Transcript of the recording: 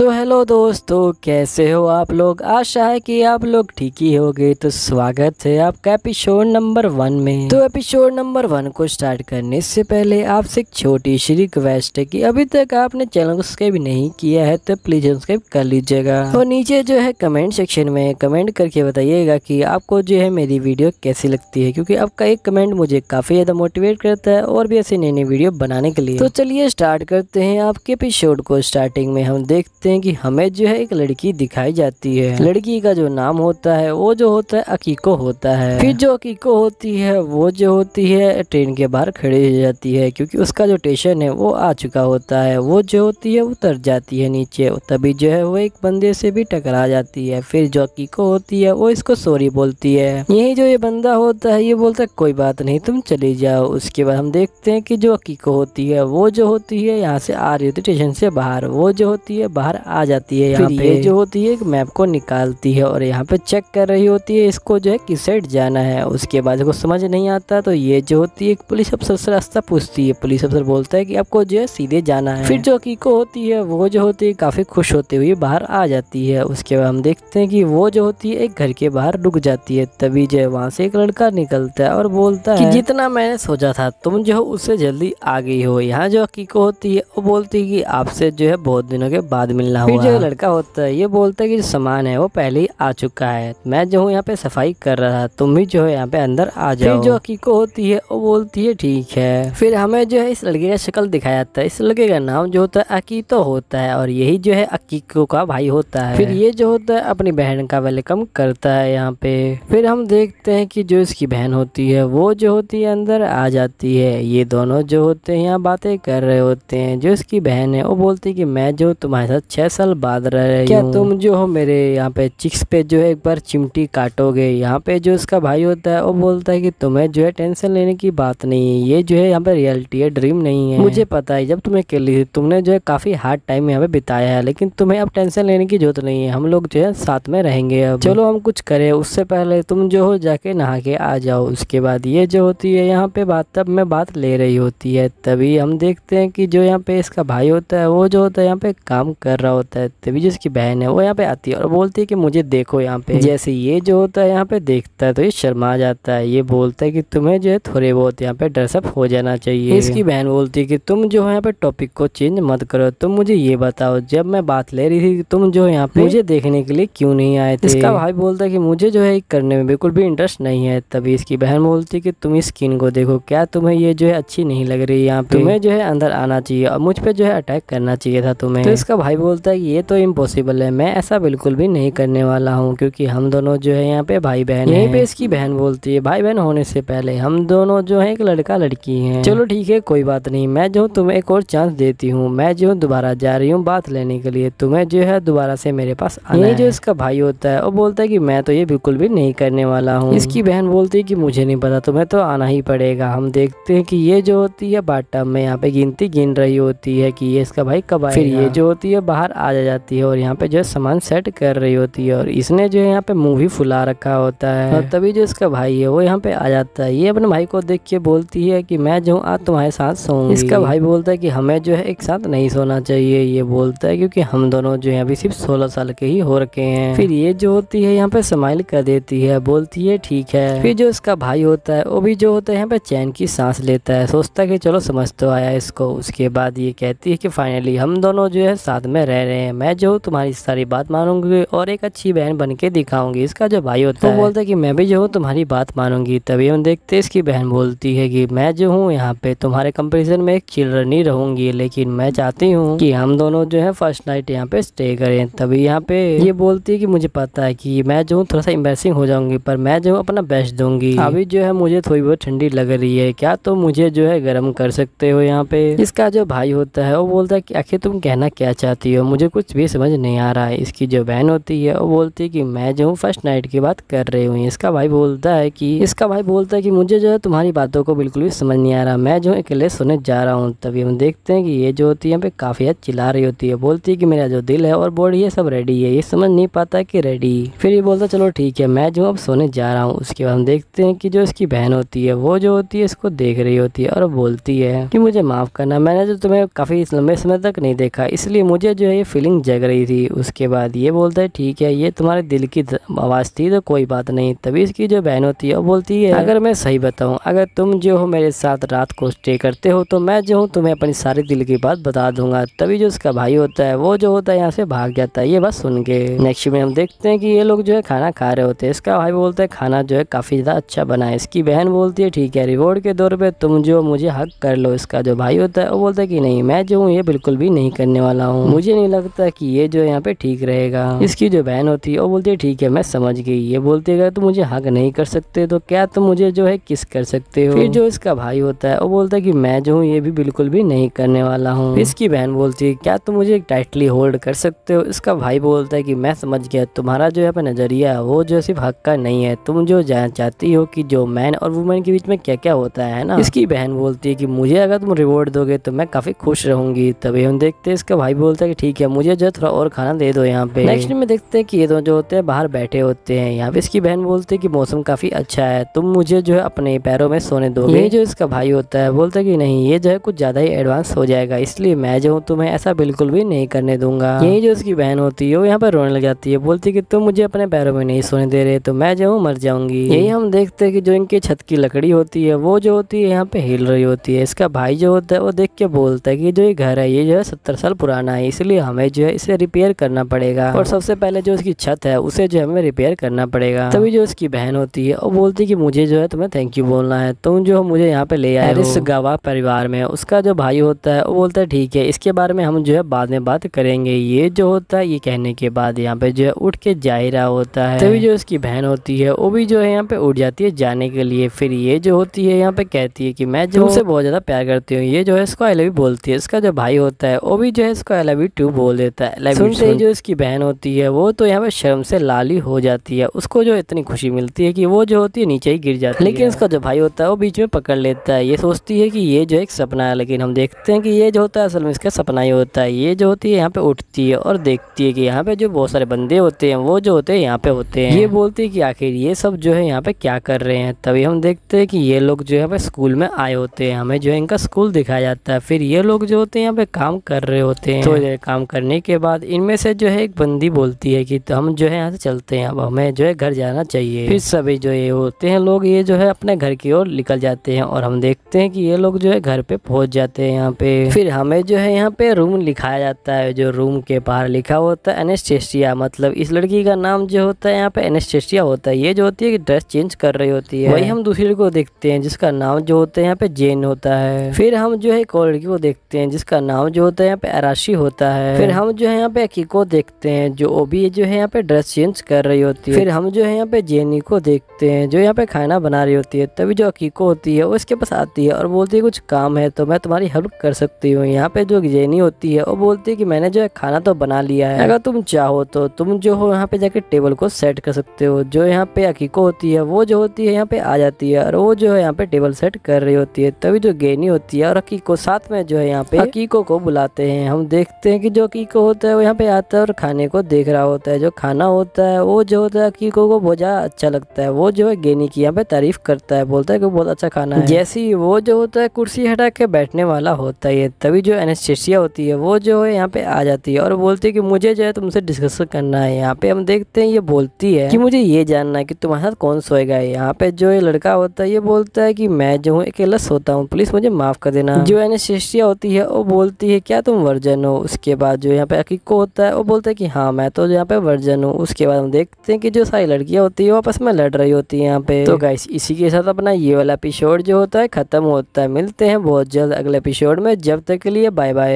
तो हेलो दोस्तों, कैसे हो आप लोग? आशा है कि आप लोग ठीक ही होगे। तो स्वागत है आपका एपिसोड नंबर वन में। तो एपिसोड नंबर वन को स्टार्ट करने से पहले आपसे एक छोटी सी रिक्वेस्ट है कि अभी तक आपने चैनल को सब्सक्राइब नहीं किया है तो प्लीज़ सब्सक्राइब कर लीजिएगा। और नीचे जो है कमेंट सेक्शन में कमेंट करके बताइएगा कि आपको जो है मेरी वीडियो कैसी लगती है, क्योंकि आपका एक कमेंट मुझे काफ़ी ज़्यादा मोटिवेट करता है और भी ऐसी नई नई वीडियो बनाने के लिए। तो चलिए स्टार्ट करते हैं आपके एपिसोड को। स्टार्टिंग में हम देखते हैं कि हमें जो है एक लड़की दिखाई जाती है। लड़की का जो नाम होता है, वो जो होता है अकीको होता है। फिर जो अकीको होती है, वो जो होती है, ट्रेन के बाहर खड़ी हो जाती है, क्योंकि उसका जो स्टेशन है, वो आ चुका होता है। वो जो होती है उतर जाती है नीचे, तभी जो है वो एक बंदे से भी टकरा जाती है। फिर जो अकीको होती है, वो इसको सॉरी बोलती है। यही जो ये बंदा होता है, ये बोलता है, कोई बात नहीं, तुम चले जाओ। उसके बाद हम देखते हैं कि जो अकीको होती है, वो जो होती है, यहाँ से आ रही होती है स्टेशन से बाहर। वो जो होती है, बाहर आ जाती है यहाँ पे। ये जो होती है मैप को निकालती है और यहाँ पे चेक कर रही होती है इसको जो है किस साइड जाना है। उसके बाद इसको समझ नहीं आता तो ये जो होती है पुलिस अफसर से रास्ता पूछती है। पुलिस अफसर बोलता है कि आपको जो है सीधे जाना है। फिर जो कीको होती है वो जो होती है काफ़ी खुश होते हुए बाहर आ जाती है। उसके बाद हम देखते हैं कि वो जो होती है एक घर के बाहर रुक जाती है। तभी जो है वहाँ से एक लड़का निकलता है और बोलता है जितना मैंने सोचा था तुम जो हो उससे जल्दी आ गई हो। यहाँ जो कीको होती है वो बोलती है कि आपसे जो है बहुत दिनों के बाद मिलना हुआ जो लड़का होता है ये बोलता है कि जो सामान है वो पहले ही आ चुका है। मैं जो हूँ यहाँ पे सफ़ाई कर रहा था तुम भी जो है यहाँ पे अंदर आ जाओ। फिर जो हकीको होती है वो बोलती है ठीक है। फिर हमें जो है इस लड़के का शक्ल दिखाया जाता है। इस लड़के का नाम जो होता है अकीतो होता है और यही जो है अकीको का भाई होता है। फिर ये जो होता है अपनी बहन का वेलकम करता है यहाँ पे। फिर हम देखते हैं कि जो इसकी बहन होती है वो जो होती है अंदर आ जाती है। ये दोनों जो होते हैं यहाँ बातें कर रहे होते हैं। जो इसकी बहन है वो बोलती है कि मैं जो तुम्हारे साथ छह साल बाद रह रही क्या तुम जो हो मेरे यहाँ पे चिक्स पे जो है एक बार चिमटी काटोगे यहाँ पे जो इसका भाई होता है वो बोलता है कि तुम्हें जो है टेंशन लेने की बात नहीं है ये जो है यहाँ पे रियलिटी है ड्रीम नहीं है। मुझे पता है जब तुम्हें अकेली थी तुमने जो है काफ़ी हार्ड टाइम यहाँ पे बिताया है लेकिन तुम्हें अब टेंशन लेने की ज़रूरत नहीं है हम लोग जो है साथ में रहेंगे अब। चलो हम कुछ करें उससे पहले तुम जो हो जाके नहा के आ जाओ उसके बाद ये जो होती है यहाँ पे बात तब में बात ले रही होती है तभी हम देखते हैं कि जो यहाँ पे इसका भाई होता है वो जो होता है यहाँ पे काम कर रहा होता है तभी जिसकी बहन है वो यहाँ पे आती है और बोलती है कि मुझे देखो यहाँ पे। जैसे ये जो होता है यहाँ पे देखता है तो ये शर्मा जाता है ये बोलता है कि तुम्हें जो है थोड़े बहुत यहाँ पे ड्रेसअप हो जाना चाहिए। इसकी बहन बोलती है कि तुम जो है यहाँ पे टॉपिक को चेंज मत करो तुम मुझे ये बताओ जब मैं बात ले रही थी तुम जो यहाँ पे मुझे देखने के लिए क्यों नहीं आए थे? इसका भाई बोलता है कि मुझे जो है करने में बिल्कुल भी इंटरेस्ट नहीं है। तभी इसकी बहन बोलती है कि तुम इस स्किन को देखो क्या तुम्हें ये जो है अच्छी नहीं लग रही यहाँ पे? तुम्हें जो है अंदर आना चाहिए और मुझ पर जो है अटैक करना चाहिए था तुम्हें। तो इसका भाई बोलता है ये तो इम्पॉसिबल है मैं ऐसा बिल्कुल भी नहीं करने वाला हूँ क्योंकि हम दोनों जो है यहाँ पे भाई बहन यहीं पे इसकी बहन बोलती है भाई बहन होने से पहले हम दोनों जो है एक लड़का लड़की है। चलो ठीक है कोई बात नहीं मैं जो तुम्हें एक और चांस देती हूँ मैं जो दोबारा जा रही हूँ बात लेने के लिए तुम्हें जो है दोबारा से मेरे पास आना ये जो इसका भाई होता है वो बोलता है की मैं तो ये बिल्कुल भी नहीं करने वाला हूँ। इसकी बहन बोलती है की मुझे नहीं पता तुम्हें तो आना ही पड़ेगा। हम देखते हैं कि ये जो होती है बाटम में यहाँ पे गिनती गिन रही होती है कि ये इसका भाई कब आएगा फिर ये जो होती है बाहर आ जाती है और यहाँ पे जो है सामान सेट कर रही होती है और इसने जो है यहाँ पे मुँह भी फुला रखा होता है। और तभी जो इसका भाई है वो यहाँ पे आ जाता है। ये अपने भाई को देख के बोलती है कि मैं जो आज तुम्हारे साथ सोऊँगी। इसका भाई बोलता है कि हमें जो है एक साथ नहीं सोना चाहिए। ये बोलता है क्योंकि हम दोनों जो है अभी सिर्फ़ सोलह साल के ही हो रखे हैं। फिर ये जो होती है यहाँ पे स्माइल कर देती है बोलती है ठीक है। फिर जो इसका भाई होता है वो भी जो होता है यहाँ पे चैन की सांस लेता है। सोचता है कि चलो समझ तो आया इसको। उसके बाद ये कहती है कि फाइनली हम दोनों जो है साथ में रह रहे हैं। मैं जो तुम्हारी सारी बात मानूँगी और एक अच्छी बहन बन के दिखाऊँगी। इसका जो भाई होता है। वो बोलता है कि मैं भी जो हूँ तुम्हारी बात मानूँगी। तभी हम देखते हैं इसकी बहन बोलती है कि मैं जो हूँ यहाँ पे तुम्हारे कंपेरिजन में एक चिल्ड्रन ही रहूँगी। लेकिन मैं चाहती हूँ कि हम दोनों जो है फ़र्स्ट नाइट यहाँ पे स्टे करें। तभी यहाँ पे ये बोलती है कि मुझे पता है कि मैं जो हूँ थोड़ा सा एम्बेसिंग हो जाऊँगी पर मैं जो अपना बेस्ट दूँगी। अभी जो है मुझे थोड़ी बहुत ठंडी लग रही है। क्या तो मुझे जो है गर्म कर सकते हो यहाँ पे? इसका जो भाई होता है वो बोलता है कि आखिर तुम कहना क्या चाहती हो, मुझे कुछ भी समझ नहीं आ रहा है। इसकी जो बहन होती है, वो बोलती है कि मैं जो हूँ फ़र्स्ट नाइट की बात कर रही हूँ। इसका भाई बोलता है कि, इसका भाई बोलता है कि मुझे जो है तुम्हारी बातों को बिल्कुल भी समझ नहीं आ रहा। मैं जो अकेले सोने जा रहा हूँ। तभी हम देखते हैं कि ये जो होती है काफ़ी हद चिल्ला रही होती है। बोलती है कि मेरा जो दिल है और बॉडी है, सब रेडी है। ये समझ नहीं पाता कि रेडी फिर ये बोलता चलो ठीक है, मैं जो अब सोने जा रहा हूँ। उसके बाद हम देखते हैं कि जो इसकी बहन होती है, वो जो होती है, इसको देख रही होती है और बोलती है कि, मुझे माफ़ करना, मैंने जो तुम्हें काफ़ी लंबे समय तक नहीं देखा, इसलिए मुझे जो है ये फीलिंग जग रही थी, उसके बाद ये बोलता है, ठीक है, ये तुम्हारे दिल की आवाज़ थी तो कोई बात नहीं। तभी इसकी जो बहन होती है, वो बोलती है, अगर मैं सही बताऊँ, अगर तुम जो हो मेरे साथ रात को स्टे करते हो तो मैं जो हूँ तुम्हें अपनी सारी दिल की बात बता दूँगा। तभी जो उसका भाई होता है, वो जो होता है, यहाँ से भाग जाता है, ये बस सुन के। नेक्स्ट में हम देखते हैं कि ये लोग जो है खाना खा रहे होते हैं। इसका भाई बोलता है, खाना जो है काफ़ी ज़्यादा अच्छा बना है। इसकी बहन बोलती है, ठीक है रिवॉर्ड के दौर पर तुम जो मुझे हक कर लो। इसका जो भाई होता है, वो बोलता है कि नहीं, मैं जो हूँ ये बिल्कुल भी नहीं करने वाला हूँ। मुझे नहीं लगता कि ये जो यहाँ पे ठीक रहेगा। इसकी जो बहन होती है, वो बोलती है, ठीक है, मैं समझ गई। ये बोलती है तुम मुझे हक नहीं कर सकते तो क्या तुम मुझे जो है किस कर सकते हो? फिर जो इसका भाई होता है, वो बोलता है कि, मैं जो हूँ, ये भी बिल्कुल भी नहीं करने वाला हूँ। इसकी बहन बोलती है, क्या तुम मुझे टाइटली होल्ड कर सकते हो? इसका भाई बोलता है कि, मैं समझ गया, तुम्हारा जो है नज़रिया वो जो सिर्फ़ हक का नहीं है। तुम जो चाहती हो कि जो मैन और वुमेन के बीच में क्या क्या होता है ना? इसकी बहन बोलती है कि, मुझे अगर तुम रिवॉर्ड दोगे तो मैं काफ़ी खुश रहूँगी। तभी हम देखते हैं, इसका भाई बोलता है कि, ठीक है मुझे जो थोड़ा और खाना दे दो यहाँ पे। नेक्स्ट में देखते हैं कि ये दोनों जो होते हैं बाहर बैठे होते हैं। यहाँ पे इसकी बहन बोलती है कि मौसम काफ़ी अच्छा है तुम मुझे जो है अपने पैरों में सोने दो ये जो इसका भाई होता है बोलता है कि नहीं ये जो है कुछ ज़्यादा ही एडवांस हो जाएगा इसलिए मैं जो हूँ तुम्हें ऐसा बिल्कुल भी नहीं करने दूँगा। यही जो इसकी बहन होती है वो यहाँ पर रोने लग जाती है बोलती है कि तुम मुझे अपने पैरों में नहीं सोने दे रहे तो मैं जो हूँ मर जाऊँगी। यही हम देखते हैं कि जो इनके छत की लकड़ी होती है वो जो होती है यहाँ पे हिल रही होती है। इसका भाई जो होता है वो देख के बोलता है कि जो ये घर है ये जो है सत्तर साल पुराना है इसलिए हमें जो है इसे रिपेयर करना पड़ेगा। और सबसे पहले जो इसकी छत है उसे जो हमें रिपेयर करना पड़ेगा। तभी जो उसकी बहन होती है वो बोलती है कि मुझे जो है तुम्हें थैंक यू बोलना है। तुम जो मुझे यहाँ पे ले आए इस गवाह परिवार में उसका जो भाई होता है वो बोलता है ठीक है इसके बारे में हम जो है बाद में बात करेंगे। ये जो होता है ये कहने के बाद यहाँ पे जो है उठ के जा ही रहा होता है। तभी जो उसकी बहन होती है वो भी जो है यहाँ पे उठ जाती है जाने के लिए। फिर ये जो होती है यहाँ पे कहती है कि मैं जो उसे बहुत ज़्यादा प्यार करती हूँ। ये जो है इसको आई लव यू बोलती है। इसका जो भाई होता है वो भी जो है इसको आई लव यू टू बोल देता है। लाइक सुनते ही जो इसकी बहन होती है वो तो यहाँ पे शर्म से लाली हो जाती है। उसको जो इतनी खुशी मिलती है कि वो जो होती है नीचे ही गिर जाती है। लेकिन उसका जो भाई होता है वो बीच में पकड़ लेता है। ये सोचती है कि ये जो एक सपना है लेकिन हम देखते हैं कि ये जो होता है असल में इसका सपना ही होता है। ये जो होती है यहाँ पे उठती है और देखती है कि यहाँ पे जो बहुत सारे बंदे होते हैं वो जो होते हैं यहाँ पे होते हैं। ये बोलती है कि आखिर ये सब जो है यहाँ पे क्या कर रहे हैं? तभी हम देखते हैं कि ये लोग जो है स्कूल में आए होते हैं। हमें जो है इनका स्कूल दिखाया जाता है। फिर ये लोग जो होते हैं यहाँ पे काम कर रहे होते हैं। थोड़ी देर काम करने के बाद इनमें से जो है एक बंदी बोलती है कि तो हम जो है यहाँ से चलते हैं, अब हमें जो है घर जाना चाहिए। फिर सभी जो ये होते हैं लोग ये जो है अपने घर की ओर निकल जाते हैं और हम देखते हैं कि ये लोग जो है घर पे पहुँच जाते हैं यहाँ पे। फिर हमें जो है यहाँ पे रूम लिखाया जाता है, जो रूम के बाहर लिखा होता है एनेस्टेस्टिया मतलब इस लड़की का नाम जो होता है यहाँ पे एनेस्टेस्टिया होता है। ये जो होती है ड्रेस चेंज कर रही होती है। वही हम दूसरे को देखते हैं जिसका नाम जो होता है यहाँ पे जेन होता है। फिर हम जो है एक लड़की को देखते हैं जिसका नाम जो होता है यहाँ पे अराशी होता है। फिर हम जो है यहाँ पे अकीको देखते हैं जो ओ भी जो है यहाँ पे ड्रेस चेंज कर रही होती है फिर हम जो है यहाँ पे जेनी को देखते हैं जो यहाँ पे खाना बना रही होती है तभी जो अकीको होती है वो इसके पास आती है और बोलती है कुछ काम है तो मैं तुम्हारी हेल्प कर सकती हूँ यहाँ पे जो जेनी होती है वो बोलती है कि मैंने जो है खाना तो बना लिया है अगर तुम चाहो तो तुम जो हो यहाँ पे जाके टेबल को सेट कर सकते हो जो यहाँ पे अकीको होती है वो जो होती है यहाँ पे आ जाती है और वो जो है यहाँ पे टेबल सेट कर रही होती है तभी जो गेनी होती है और अकीको साथ में जो है यहाँ पे अकीको को बुलाते हैं हम देखते हैं कि जो अकीको होता है वो यहाँ पे आता है और खाने को देख रहा होता है। जो खाना होता है, वो जो होता है अकीको को बहुत ज़्यादा अच्छा लगता है। वो जो है गेनी की यहाँ पे तारीफ़ करता है, बोलता है कि बहुत अच्छा खाना है। जैसे ही वो जो होता है कुर्सी हटा के बैठने वाला होता है तभी जो एनेस्थेसिया होती है, वो जो है यहाँ पे आ जाती है और बोलती है कि मुझे जो है तुमसे डिस्कस करना है। यहाँ पे हम देखते हैं, ये बोलती है कि मुझे ये जानना है कि तुम्हारे साथ कौन सोएगा यहाँ पे जो ये लड़का होता है, ये बोलता है कि मैं जो हूँ, अकेला सोता हूँ। प्लीज़ मुझे माफ़ कर देना। जो एनेस्थेसिया होती है, वो बोलती है, क्या तुम वर्जन हो? उसके बाद जो यहाँ पे अकीको होता है, वो बोलता है कि हाँ मैं तो यहाँ पे वर्जन हूँ। उसके बाद हम देखते हैं कि जो सारी लड़कियाँ होती है, वो आपस में लड़ रही होती है यहाँ पे। तो गाइस इसी के साथ अपना ये वाला एपिसोड जो होता है, खत्म होता है। मिलते हैं बहुत जल्द अगले एपिसोड में। जब तक के लिए बाय बाय